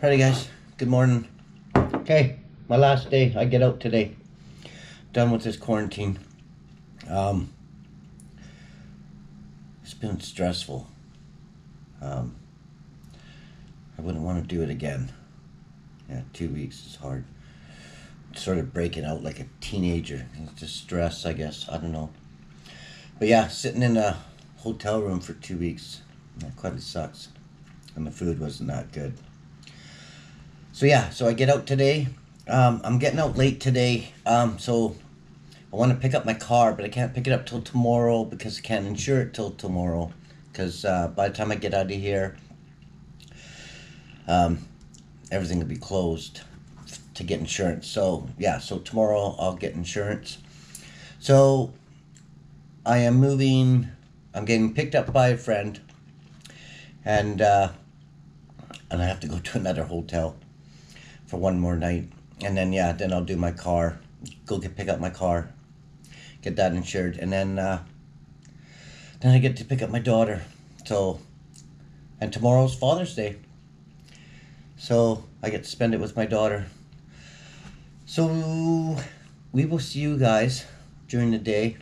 Alrighty guys, good morning. Okay, my last day. I get out today. Done with this quarantine. Um, it's been stressful. Um, I wouldn't want to do it again. Yeah, two weeks is hard. Sort of breaking out like a teenager. It's just stress, I guess. I don't know. But yeah, sitting in a hotel room for two weeks. That quite sucks. And the food wasn't that good. So yeah, so I get out today. Um, I'm getting out late today. Um, so I want to pick up my car, but I can't pick it up till tomorrow because I can't insure it till tomorrow. Because uh, by the time I get out of here, um, everything will be closed to get insurance. So yeah, so tomorrow I'll get insurance. So I am moving. I'm getting picked up by a friend, and uh, and I have to go to another hotel for one more night, and then yeah, then I'll do my car, go get pick up my car, get that insured, and then uh, then I get to pick up my daughter. So, and tomorrow's Father's Day. So I get to spend it with my daughter. So we will see you guys during the day,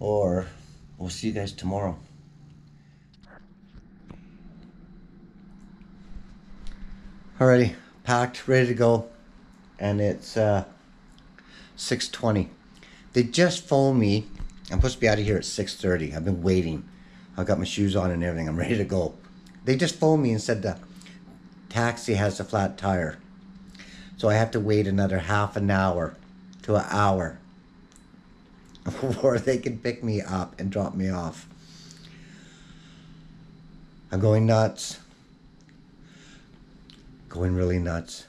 or we'll see you guys tomorrow. Alrighty, packed, ready to go, and it's uh, 6:20. They just phoned me. I'm supposed to be out of here at 6:30. I've been waiting. I've got my shoes on and everything. I'm ready to go. They just phoned me and said the taxi has a flat tire, so I have to wait another half an hour to an hour before they can pick me up and drop me off. I'm going nuts going really nuts.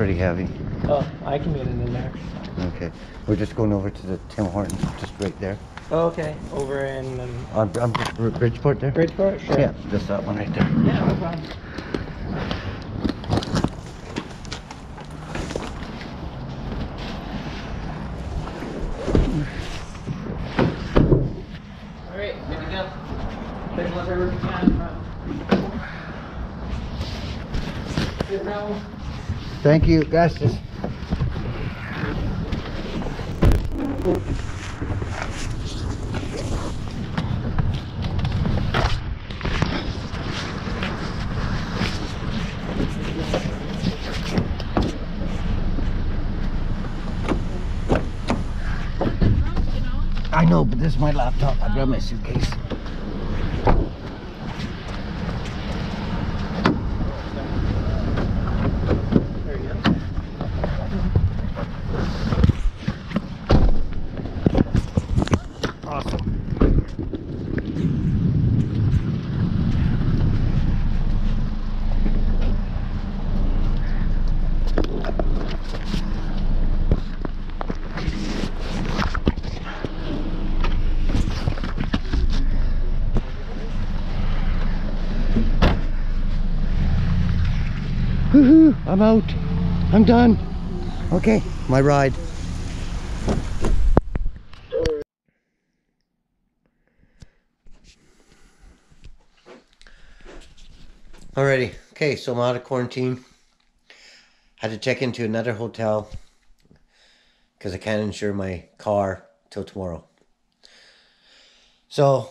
Pretty heavy. Oh, I can get it in there. Okay. We're just going over to the Tim Hortons, just right there. Oh, okay. Over in um, On, on Br- Bridgeport there? Bridgeport? Sure. Yeah, just that one right there. Yeah, no problem. All right, good to go. Take over the. Sit down. Thank you. Just I know, but this is my laptop. I grabbed my suitcase. Woohoo! I'm out. I'm done. Okay, my ride. Alrighty. Okay, so I'm out of quarantine. Had to check into another hotel because I can't insure my car till tomorrow. So,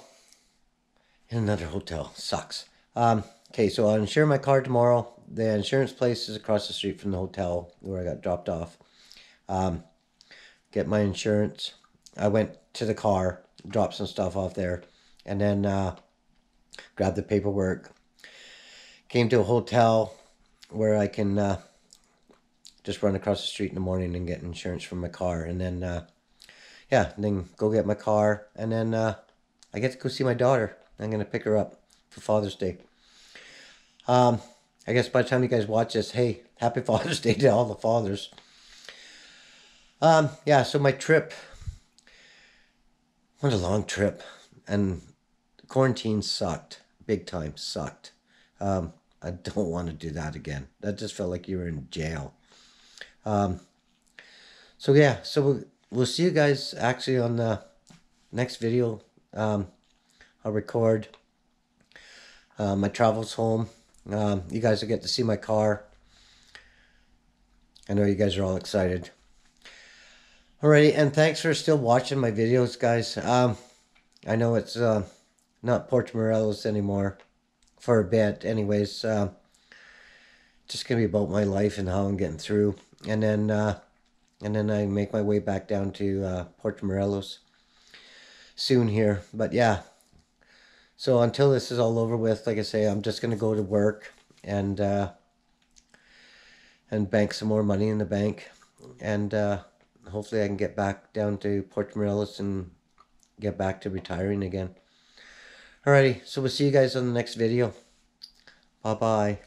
in another hotel sucks. Um, okay, so I'll insure my car tomorrow. The insurance place is across the street from the hotel where I got dropped off. Um, get my insurance. I went to the car, dropped some stuff off there, and then uh, grabbed the paperwork. Came to a hotel where I can uh, just run across the street in the morning and get insurance for my car, and then uh, yeah, then go get my car, and then uh, I get to go see my daughter. I'm gonna pick her up for Father's Day. Um, I guess by the time you guys watch this, hey, happy Father's Day to all the fathers. Um, yeah, so my trip, what a long trip, and quarantine sucked, big time sucked. Um, I don't want to do that again. That just felt like you were in jail. Um, so yeah, so we'll, we'll see you guys actually on the next video. Um, I'll record uh, my travels home. Um, you guys will get to see my car. I know you guys are all excited. Alrighty, and thanks for still watching my videos, guys. Um, I know it's uh, not Puerto Morelos anymore for a bit. Anyways, uh, just gonna be about my life and how I'm getting through, and then uh, and then I make my way back down to uh, Puerto Morelos soon here. But yeah, so until this is all over with, like I say, I'm just gonna go to work and uh, and bank some more money in the bank, and uh, hopefully I can get back down to Port Morelos and get back to retiring again. Alrighty, so we'll see you guys on the next video. Bye bye.